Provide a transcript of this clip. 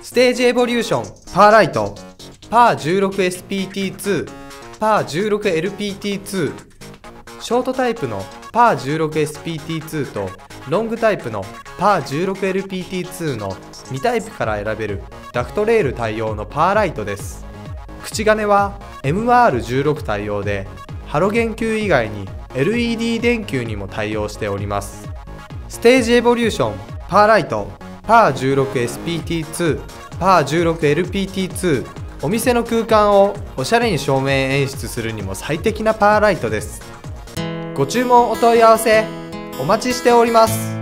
ステージエボリューションパーライトパー 16SPT2 パー 16LPT2 ショートタイプのパー 16SPT2 とロングタイプのパー 16LPT2 の2タイプから選べるダクトレール対応のパーライトです。口金は MR16 対応でハロゲン球以外に LED 電球にも対応しております。ステージエボリューションパーライトパー 16SPT2 パー 16LPT2 お店の空間をおしゃれに照明演出するにも最適なパーライトです。ご注文お問い合わせお待ちしております。